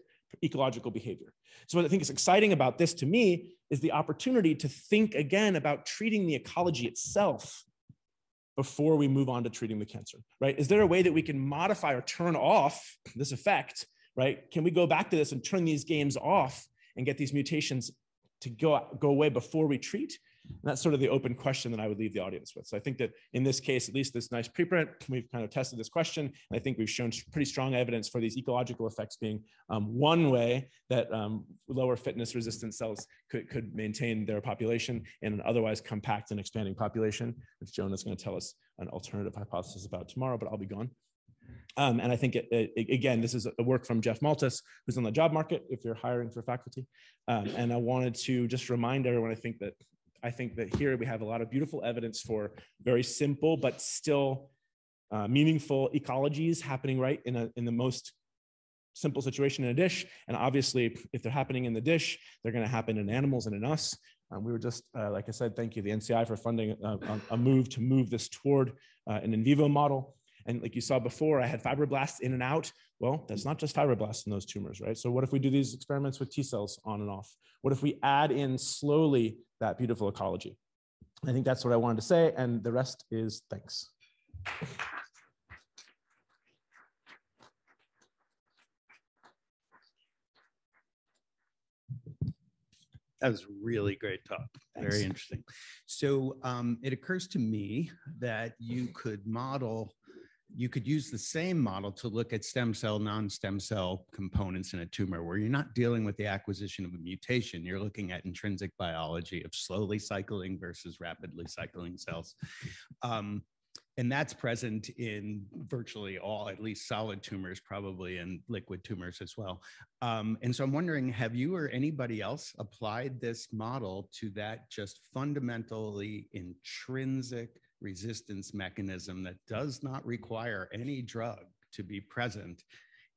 ecological behavior. So what I think is exciting about this to me is the opportunity to think again about treating the ecology itself before we move on to treating the cancer, right? Is there a way that we can modify or turn off this effect, right? Can we go back to this and turn these games off and get these mutations to go, go away before we treat? And that's sort of the open question that I would leave the audience with. So I think that in this case, at least this nice preprint, we've kind of tested this question. And I think we've shown pretty strong evidence for these ecological effects being um, one way that um, lower fitness resistant cells could, could maintain their population in an otherwise compact and expanding population, which Jonah's going to tell us an alternative hypothesis about tomorrow, but I'll be gone. Um, and I think, it, it, again, this is a work from Jeff Maltas, who's on the job market if you're hiring for faculty. Um, and I wanted to just remind everyone, I think that I think that here we have a lot of beautiful evidence for very simple but still uh, meaningful ecologies happening right in, a, in the most simple situation in a dish. And obviously, if they're happening in the dish, they're going to happen in animals and in us. Um, we were just, uh, like I said, thank you, the NCI, for funding a, a move to move this toward uh, an in vivo model. And like you saw before, I had fibroblasts in and out. Well, that's not just fibroblasts in those tumors, right? So what if we do these experiments with T cells on and off? What if we add in slowly that beautiful ecology? I think that's what I wanted to say. And the rest is thanks. That was really great talk. Thanks. Very interesting. So um, it occurs to me that you could model you could use the same model to look at stem cell, non-stem cell components in a tumor where you're not dealing with the acquisition of a mutation. You're looking at intrinsic biology of slowly cycling versus rapidly cycling cells. Um, and that's present in virtually all, at least solid tumors, probably in liquid tumors as well. Um, and so I'm wondering, have you or anybody else applied this model to that just fundamentally intrinsic resistance mechanism that does not require any drug to be present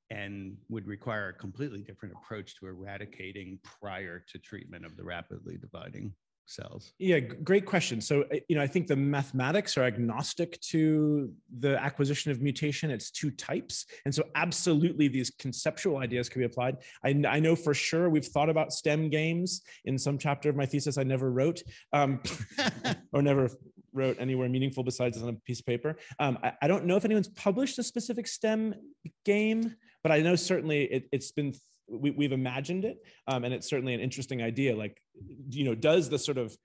and would require a completely different approach to eradicating prior to treatment of the rapidly dividing cells? Yeah, great question. So, uh, you know, I think the mathematics are agnostic to the acquisition of mutation. It's two types. And so, absolutely, these conceptual ideas can be applied. I, I know for sure we've thought about STEM games in some chapter of my thesis I never wrote um, or never wrote anywhere meaningful besides on a piece of paper. Um, I, I, don't know if anyone's published a specific STEM game, but I know certainly it, has been we, have imagined it, um, and it's certainly an interesting idea. Like, you know, does the sort of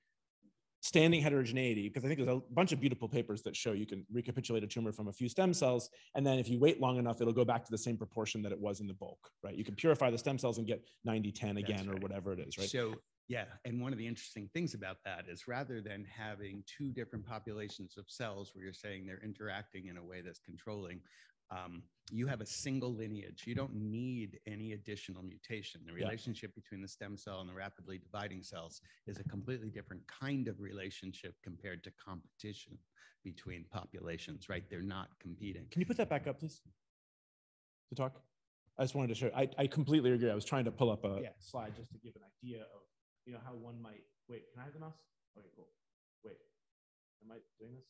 standing heterogeneity, because I think there's a bunch of beautiful papers that show you can recapitulate a tumor from a few stem cells, and then if you wait long enough, it'll go back to the same proportion that it was in the bulk, right? You can purify the stem cells and get 90-10 again right. or whatever it is, right? So yeah, and one of the interesting things about that is rather than having two different populations of cells where you're saying they're interacting in a way that's controlling, um, you have a single lineage. You don't need any additional mutation. The relationship yeah. between the stem cell and the rapidly dividing cells is a completely different kind of relationship compared to competition between populations, right? They're not competing. Can you put that back up, please? To talk? I just wanted to show. I, I completely agree. I was trying to pull up a yeah. slide just to give an idea of, you know, how one might. Wait, can I have the mouse? Okay, cool. Wait, am I doing this?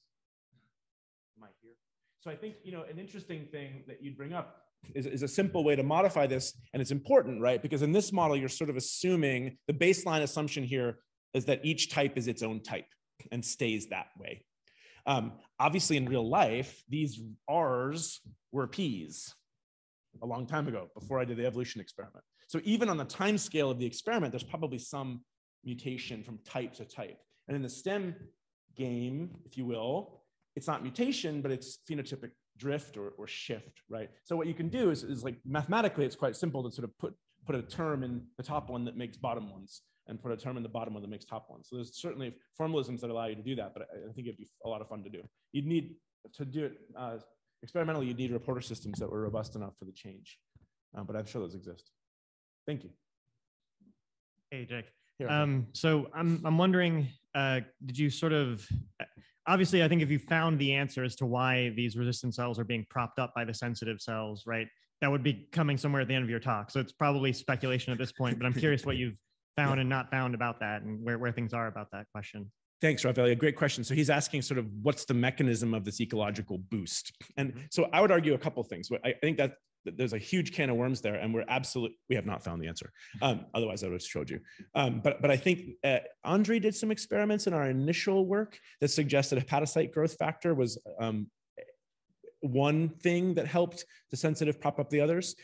Am I here? So I think, you know, an interesting thing that you'd bring up is, is a simple way to modify this. And it's important, right? Because in this model, you're sort of assuming the baseline assumption here is that each type is its own type and stays that way. Um, obviously, in real life, these R's were P's a long time ago before I did the evolution experiment. So even on the time scale of the experiment, there's probably some mutation from type to type. And in the STEM game, if you will, it's not mutation, but it's phenotypic drift or, or shift, right? So what you can do is, is like mathematically, it's quite simple to sort of put, put a term in the top one that makes bottom ones and put a term in the bottom one that makes top ones. So there's certainly formalisms that allow you to do that, but I, I think it'd be a lot of fun to do. You'd need to do it uh, experimentally, you'd need reporter systems that were robust enough for the change, uh, but I'm sure those exist. Thank you. Hey, Jake. Um, so I'm, I'm wondering, uh, did you sort of obviously, I think if you found the answer as to why these resistant cells are being propped up by the sensitive cells, right, that would be coming somewhere at the end of your talk. So it's probably speculation at this point, but I'm curious what you've found and not found about that and where, where things are about that question. Thanks, Rafael. A great question. So he's asking sort of what's the mechanism of this ecological boost? And mm-hmm. so I would argue a couple things. I think that there's a huge can of worms there, and we're absolutely we have not found the answer. Um, otherwise, I would have showed you. Um, but but I think uh, Andre did some experiments in our initial work that suggested a hepatocyte growth factor was um, one thing that helped the sensitive prop up the others.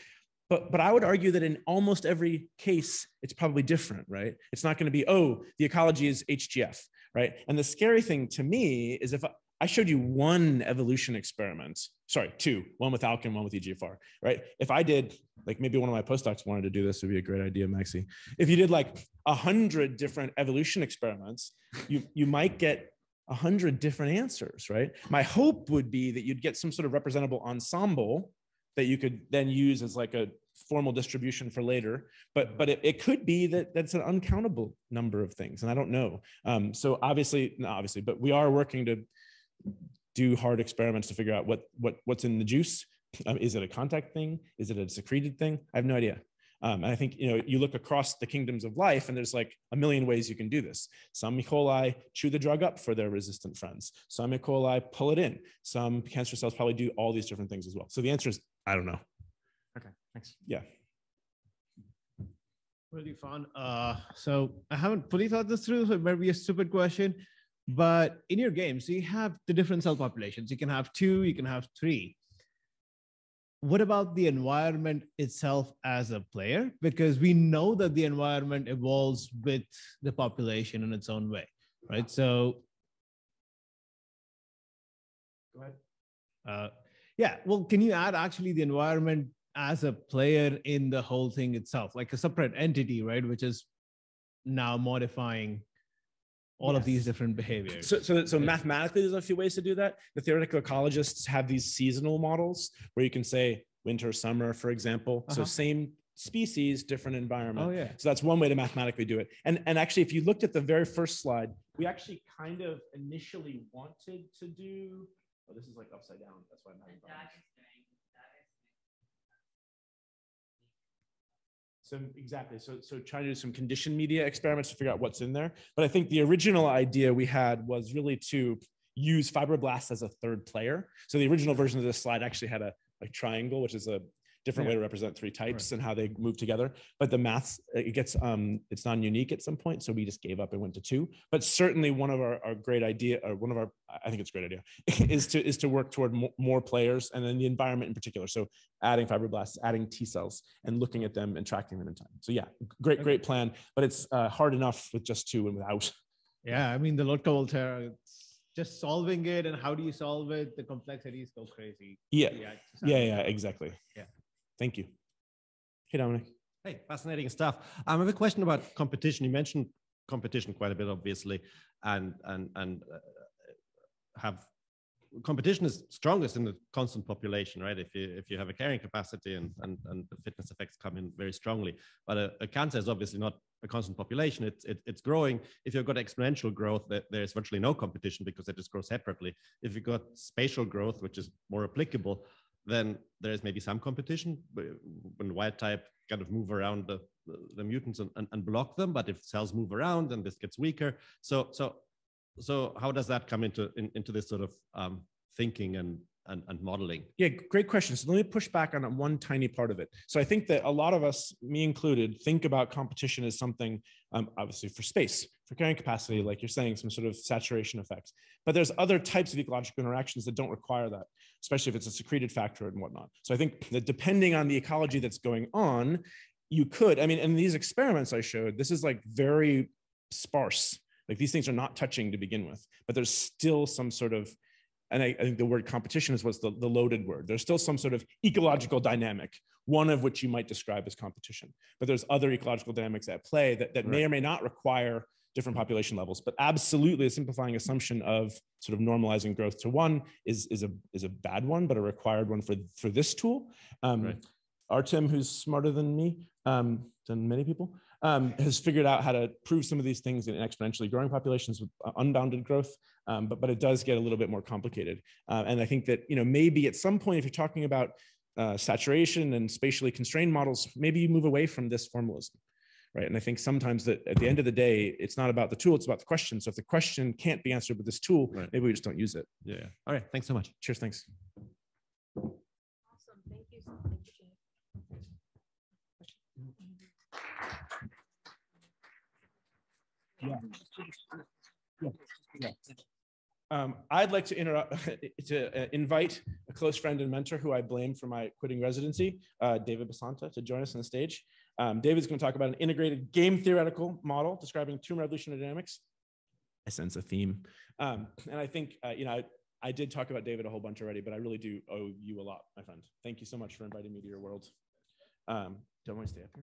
But, but I would argue that in almost every case, it's probably different, right? It's not going to be, oh, the ecology is HGF, right? And the scary thing to me is if I showed you one evolution experiment, sorry, two, one with ALK, one with EGFR, right? If I did, like maybe one of my postdocs wanted to do this, would be a great idea, Maxi. If you did like a hundred different evolution experiments, you, you might get a hundred different answers, right? My hope would be that you'd get some sort of representable ensemble that you could then use as like a formal distribution for later. But but it, it could be that that's an uncountable number of things, and I don't know. Um, so obviously, not obviously, but we are working to do hard experiments to figure out what what what's in the juice. Um, is it a contact thing? Is it a secreted thing? I have no idea. Um, and I think you know you look across the kingdoms of life, and there's like a million ways you can do this. Some E. coli chew the drug up for their resistant friends. Some E. coli pull it in. Some cancer cells probably do all these different things as well. So the answer is I don't know. Okay, thanks. Yeah. Really fun. Uh, so I haven't fully thought this through, so it might be a stupid question. But in your games, you have the different cell populations. You can have two, you can have three. What about the environment itself as a player? Because we know that the environment evolves with the population in its own way, right? So, Go ahead. uh, yeah, well, can you add actually the environment as a player in the whole thing itself, like a separate entity, right? Which is now modifying all of these different behaviors. So, so, so mathematically, there's a few ways to do that. The theoretical ecologists have these seasonal models where you can say winter, summer, for example. So Uh-huh. same species, different environment. oh yeah. So that's one way to mathematically do it. And, and actually, if you looked at the very first slide, we actually kind of initially wanted to do, oh, this is like upside down. That's why I'm having problems. Exactly. So so trying to do some condition media experiments to figure out what's in there. But I think the original idea we had was really to use fibroblasts as a third player. So the original version of this slide actually had a, a triangle, which is a different way to represent three types and how they move together. But the maths, it gets um it's non-unique at some point. So we just gave up and went to two. But certainly one of our, our great idea, or one of our, I think it's a great idea, is to is to work toward mo- more players and then the environment in particular. So adding fibroblasts, adding T cells, and looking at them and tracking them in time. So yeah, great, great plan, but it's uh, hard enough with just two and without. Yeah, I mean the Lotka Volterra, it's just solving it and how do you solve it? The complexities go crazy. Yeah, Yeah, yeah, yeah, exactly. Yeah. Thank you. Hey, Dominic. Hey, fascinating stuff. Um, I have a question about competition. You mentioned competition quite a bit, obviously, and and and uh, have competition is strongest in the constant population, right? If you if you have a carrying capacity and and, and the fitness effects come in very strongly, but a, a cancer is obviously not a constant population. It's it, it's growing. If you've got exponential growth, that there's virtually no competition because it just grows separately. If you've got spatial growth, which is more applicable, then there's maybe some competition when wild type kind of move around the, the, mutants and, and, and block them. But if cells move around, then this gets weaker. So so so how does that come into in, into this sort of um, thinking and, and and modeling? Yeah, great question. So let me push back on one tiny part of it. So I think that a lot of us, me included, think about competition as something, um, obviously for space, for carrying capacity, like you're saying, some sort of saturation effects. But there's other types of ecological interactions that don't require that, especially if it's a secreted factor and whatnot. So I think that depending on the ecology that's going on, you could, I mean, in these experiments I showed, this is like very sparse. Like these things are not touching to begin with, but there's still some sort of and I, I, think the word competition is what's the, the loaded word. There's still some sort of ecological dynamic, one of which you might describe as competition. But there's other ecological dynamics at play that, that may or may not require different population levels. But absolutely, a simplifying assumption of sort of normalizing growth to one is, is, a, is a bad one, but a required one for, for this tool. Um, Right. Artem, who's smarter than me, um, than many people, um, has figured out how to prove some of these things in exponentially growing populations with uh, unbounded growth. Um, but but it does get a little bit more complicated. Uh, and I think that you know maybe at some point, if you're talking about uh, saturation and spatially constrained models, maybe you move away from this formalism, right and i think sometimes that at the end of the day it's not about the tool it's about the question so if the question can't be answered with this tool right. maybe we just don't use it yeah all right thanks so much cheers thanks awesome thank you, thank you yeah. yeah. yeah. Um, I'd like to, to uh, invite a close friend and mentor who I blame for my quitting residency, uh, David Basanta, to join us on the stage. Um, David's going to talk about an integrated game theoretical model describing tumor evolutionary dynamics. I sense a theme, um, and I think uh, you know I, I did talk about David a whole bunch already, but I really do owe you a lot, my friend. Thank you so much for inviting me to your world. Um, don't want to stay up here.